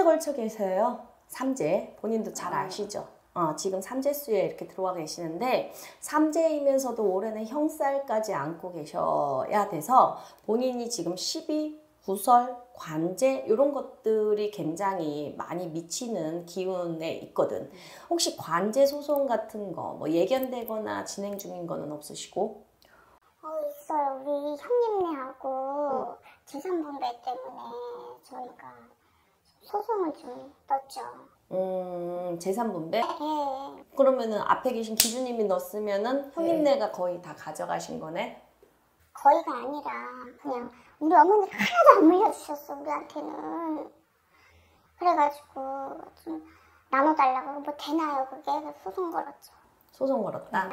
삼재 걸쳐 계세요. 삼재 본인도 잘 아시죠? 어, 지금 삼재수에 이렇게 들어와 계시는데 삼재이면서도 올해는 형살까지 안고 계셔야 돼서 본인이 지금 12, 구설, 관제 이런 것들이 굉장히 많이 미치는 기운에 있거든. 혹시 관제 소송 같은 거 뭐 예견되거나 진행 중인 거는 없으시고? 어, 있어요. 우리 형님네하고 재산 분배 때문에 저희가 소송을 좀 떴죠. 음, 재산 분배? 예. 그러면은 앞에 계신 기주님이 넣었으면은 형님네가 거의 다 가져가신 거네? 거의가 아니라 그냥 우리 어머니가 하나도 안 물려주셨어 우리한테는 그래가지고 좀 나눠달라고 뭐 되나요 그게 그래서 소송 걸었죠 소송 걸었다.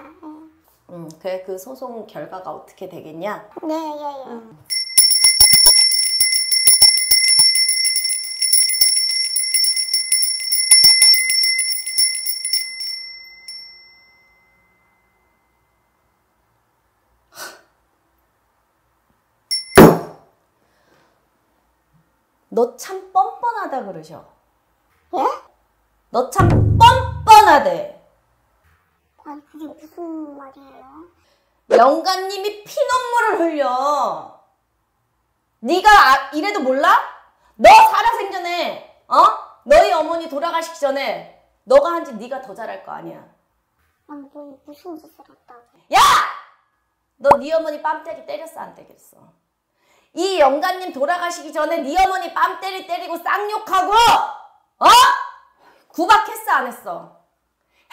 음, 그래 그 소송 결과가 어떻게 되겠냐? 네 예 예 너 참 뻔뻔하다 그러셔. 예? 너 참 뻔뻔하대. 아니 그게 무슨 말이에요 영감님이 피눈물을 흘려. 네가 아- 이래도 몰라? 너 살아생전에 어? 너희 어머니 돌아가시기 전에 너가 한 짓 네가 더 잘할 거 아니야. 아니 뭐 무슨 짓을 했다고 야! 너 네 어머니 뺨때리 때렸어 안 때렸어? 이 영감님 돌아가시기 전에 네 어머니 뺨 때리 때리고 쌍욕하고 어? 구박했어 안 했어?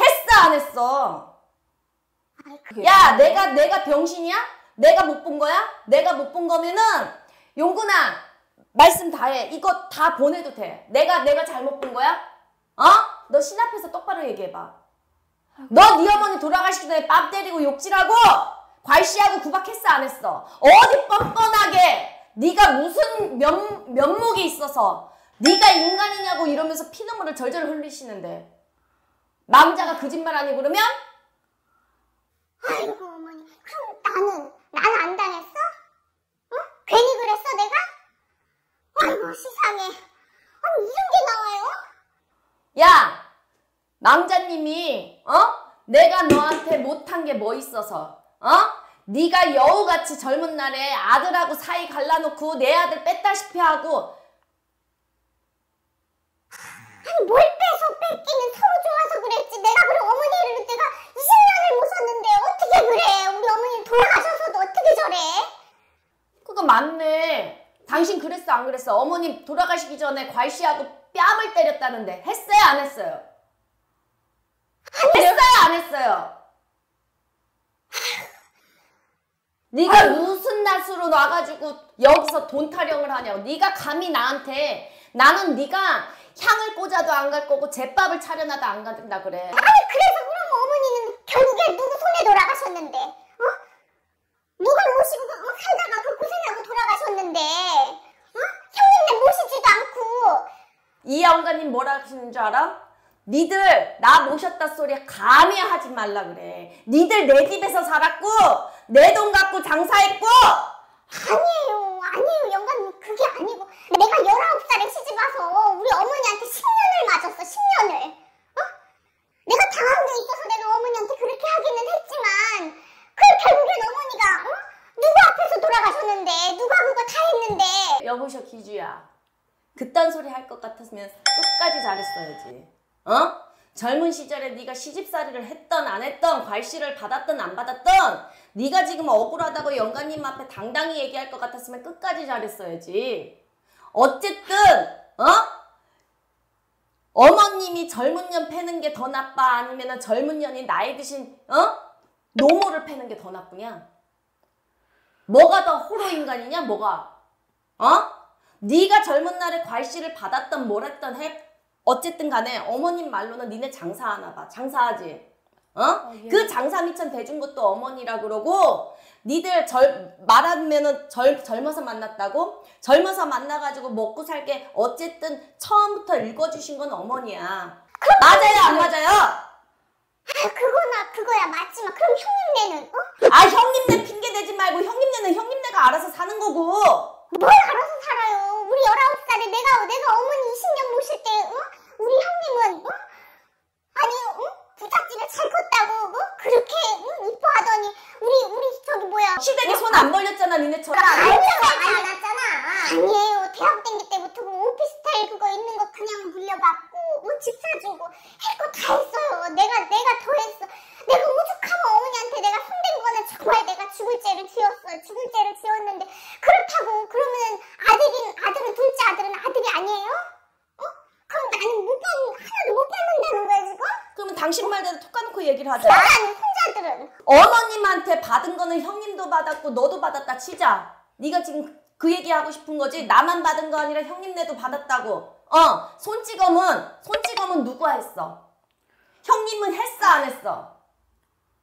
했어 안 했어? 야 내가 내가 병신이야? 내가 못 본 거야? 내가 못 본 거면은 용구나 말씀 다 해. 이거 다 보내도 돼. 내가 내가 잘못 본 거야? 어? 너 신 앞에서 똑바로 얘기해봐. 너 네 어머니 돌아가시기 전에 뺨 때리고 욕질하고 괄시하고 구박했어 안 했어? 어디 뻔뻔하게 네가 무슨 면, 면목이 있어서 네가 인간이냐고 이러면서 피눈물을 절절 흘리시는데 남자가 거짓말 아니 그러면 아이고 어머니 그럼 나는 나는 안 당했어? 어? 괜히 그랬어 내가? 아이고 세상에 아니 이런 게 나와요? 야, 망자님이 어? 내가 너한테 못한 게 뭐 있어서 어? 네가 여우같이 젊은 날에 아들하고 사이 갈라놓고 내 아들 뺐다시피 하고 아니 뭘 빼서 뺏기는 서로 좋아서 그랬지 내가 그럼 어머니를 내가 20년을 모셨는데 어떻게 그래 우리 어머니 돌아가셔서도 어떻게 저래 그거 맞네. 당신 그랬어 안 그랬어? 어머님 돌아가시기 전에 괄시하고 뺨을 때렸다는데 했어요 안 했어요? 했어요 안 했어요? 네가 무슨 낯으로 와가지고 여기서 돈 타령을 하냐고 네가 감히 나한테 나는 네가 향을 꽂아도 안 갈 거고 제밥을 차려놔도 안 간다 그래 아니 그래서 그럼 어머니는 결국에 누구 손에 돌아가셨는데 어? 누가 모시고 어, 살다가 그 고생하고 돌아가셨는데 어? 형님네 모시지도 않고 이 영가님 뭐라 하시는 줄 알아? 니들 나 모셨다 소리 감히 하지 말라 그래. 니들 내 집에서 살았고 내 돈 갖고 장사했고 아니에요 아니에요 영감님 그게 아니고 내가 19살에 시집 와서 우리 어머니한테 10년을 맞았어 10년을 어? 내가 당한 게 있어서 내가 어머니한테 그렇게 하기는 했지만 그 결국엔 어머니가 어? 누구 앞에서 돌아가셨는데 누가 그거 다 했는데 여보셔 기주야. 그딴 소리 할 것 같았으면 끝까지 잘했어야지. 어? 젊은 시절에 네가 시집살이를 했던 안 했던 괄시를 받았던 안 받았던 네가 지금 억울하다고 영가님 앞에 당당히 얘기할 것 같았으면 끝까지 잘했어야지. 어쨌든 어? 어머님이 젊은 년 패는 게 더 나빠 아니면 젊은 년이 나이 드신 어? 노모를 패는 게 더 나쁘냐? 뭐가 더 호로 인간이냐? 뭐가? 어? 네가 젊은 날에 괄시를 받았던 뭘 했던 해 어쨌든 간에 어머님 말로는 니네 장사하나 봐. 장사하지. 어? 그 장사 미천 대준 것도 어머니라 그러고 니들 절 말하면은 절 젊어서 만났다고 젊어서 만나가지고 먹고 살게 어쨌든 처음부터 읽어주신 건 어머니야. 맞아요 안 맞아요? 아 그거나 그거야 맞지만 그럼 형님네는 어? 아 형님네 핑계 대지 말고 형님네는 형님네가 알아서 사는 거고 어? 뭘 알아서 살아요. 우리 19살에 내가, 내가 어머니 20년 모실 때, 어? 우리 형님은, 어? 아니, 어? 부잣집에 잘 컸다고, 어? 그렇게, 응? 이뻐하더니, 우리, 우리, 저기 뭐야. 시댁에 손 안 벌렸잖아 니네처럼. 알잖아, 안 났잖아. 아니에요. 대학 그 오피스텔 그거 있는 거 그냥 물려받고, 뭐 집 사주고, 할 거 다 했어요. 내가, 내가 더 했어. 내가 오죽하면 어머니한테 내가 손댄 거는 정말 내가 죽을 죄를 지었어요. 죽을 죄를 지었는데, 그렇다고, 그러면 아들인, 아들은, 둘째 아들은 아들이 아니에요? 어? 그럼 나는 못 받는, 하나도 못 받는다는 거야, 지금? 그러면 당신 말대로 톡 까놓고 얘기를 하자. 나는 혼자들은. 어머님한테 받은 거는 형님도 받았고 너도 받았다 치자. 네가 지금 그 얘기 하고 싶은 거지. 나만 받은 거 아니라 형님네도 받았다고. 어, 손찌검은 손찌검은 누가 했어? 형님은 했어 안 했어?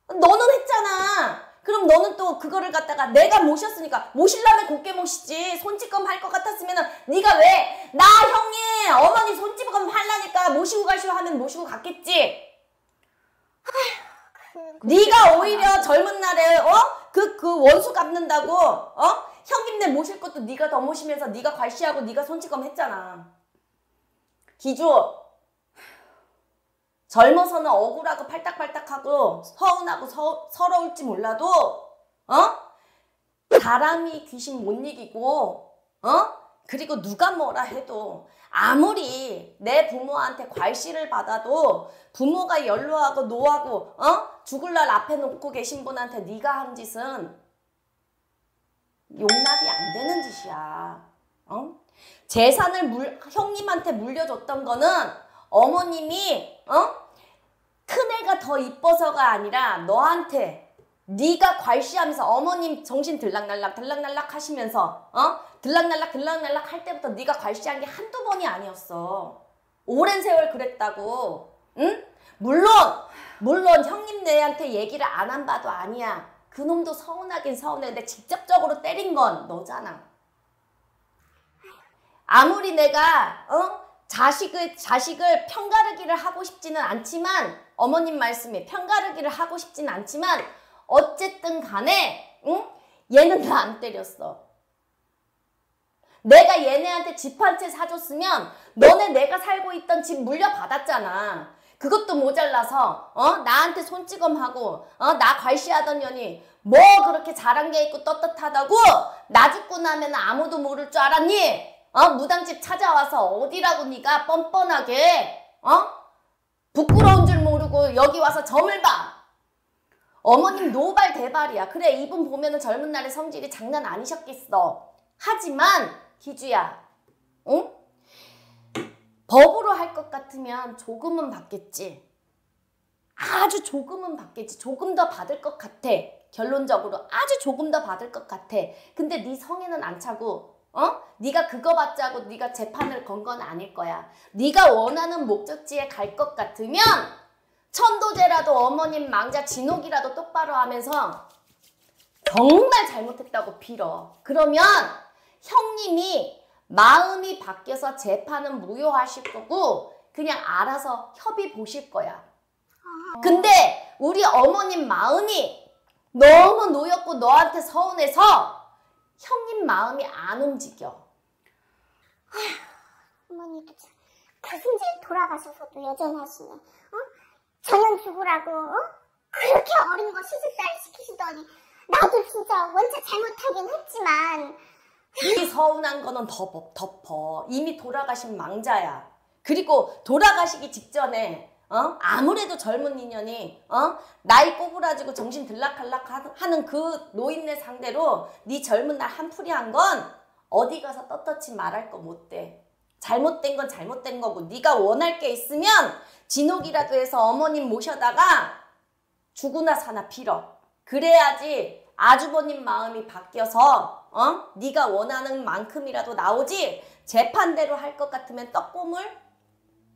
너는 했잖아. 그럼 너는 또 그거를 갖다가 내가 모셨으니까 모실라면 곱게 모시지. 손찌검 할 것 같았으면 은 네가 왜 나 형님 어머니 손찌검 하려니까 모시고 가시오 하면 모시고 갔겠지. 네가 오히려 젊은 날에 어 그 그 원수 갚는다고 어 형님네 모실 것도 네가 더 모시면서 네가 괄시하고 네가 손찌검 했잖아. 기주 젊어서는 억울하고 팔딱팔딱하고 서운하고 서, 서러울지 몰라도 어? 사람이 귀신 못 이기고 어? 그리고 누가 뭐라 해도 아무리 내 부모한테 괄시를 받아도 부모가 연로하고 노하고 어? 죽을 날 앞에 놓고 계신 분한테 네가 한 짓은 용납이 안 되는 짓이야. 어? 재산을 물, 형님한테 물려줬던 거는 어머님이 어? 큰애가 더 이뻐서가 아니라 너한테 네가 괄시하면서 어머님 정신 들락날락 들락날락 하시면서 어? 들락날락 들락날락 할 때부터 네가 괄시한 게 한두 번이 아니었어. 오랜 세월 그랬다고. 응? 물론 물론 형님네한테 얘기를 안 한 바도 아니야. 그놈도 서운하긴 서운해. 근데 직접적으로 때린 건 너잖아. 아무리 내가 어? 자식을 자식을 편가르기를 하고 싶지는 않지만 어머님 말씀에 편가르기를 하고 싶지는 않지만 어쨌든 간에 응? 얘는 나 안 때렸어. 내가 얘네한테 집 한 채 사줬으면 너네 내가 살고 있던 집 물려받았잖아. 그것도 모자라서 어 나한테 손찌검하고 어 나 괄시하던 년이 뭐 그렇게 잘한 게 있고 떳떳하다고 나 죽고 나면 아무도 모를 줄 알았니? 어 무당집 찾아와서 어디라고 네가 뻔뻔하게 어 부끄러운 줄 모르고 여기 와서 점을 봐. 어머님 노발 대발이야. 그래 이분 보면은 젊은 날의 성질이 장난 아니셨겠어. 하지만 기주야, 응? 법으로 할 것 같으면 조금은 받겠지. 아주 조금은 받겠지. 조금 더 받을 것 같아. 결론적으로 아주 조금 더 받을 것 같아. 근데 네 성에는 안 차고 어? 네가 그거 받자고 네가 재판을 건 건 아닐 거야. 네가 원하는 목적지에 갈 것 같으면 천도제라도 어머님 망자 진옥이라도 똑바로 하면서 정말 잘못했다고 빌어. 그러면 형님이 마음이 바뀌어서 재판은 무효하실 거고 그냥 알아서 협의 보실 거야. 근데 우리 어머님 마음이 너무 놓였고 너한테 서운해서 형님 마음이 안 움직여. 어머니도 참, 교수님 돌아가셔서도 여전하시네. 어? 전혀 죽으라고, 어? 그렇게 어린 거 시집살 시키시더니, 나도 진짜 원체 잘못하긴 했지만, 이 서운한 거는 덮어, 덮어. 이미 돌아가신 망자야. 그리고 돌아가시기 직전에 어? 아무래도 젊은 인연이 어? 나이 꼬부라지고 정신 들락할락 하는 그 노인네 상대로 네 젊은 날 한풀이 한 건 어디 가서 떳떳이 말할 거 못 돼. 잘못된 건 잘못된 거고 네가 원할 게 있으면 진옥이라도 해서 어머님 모셔다가 죽으나 사나 빌어. 그래야지 아주버님 마음이 바뀌어서 어? 네가 원하는 만큼이라도 나오지 재판대로 할 것 같으면 떡고물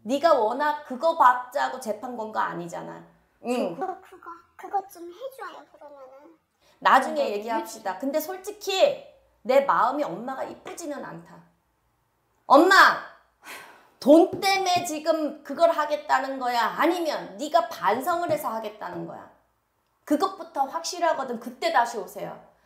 네가 워낙 그거 받자고 재판 건 거 아니잖아. 응. 그거, 그거, 그거 좀 해줘요, 그러면은. 나중에 네, 얘기합시다. 근데 솔직히 내 마음이 엄마가 이쁘지는 않다. 엄마 돈 때문에 지금 그걸 하겠다는 거야? 아니면 네가 반성을 해서 하겠다는 거야? 그것부터 확실하거든. 그때 다시 오세요.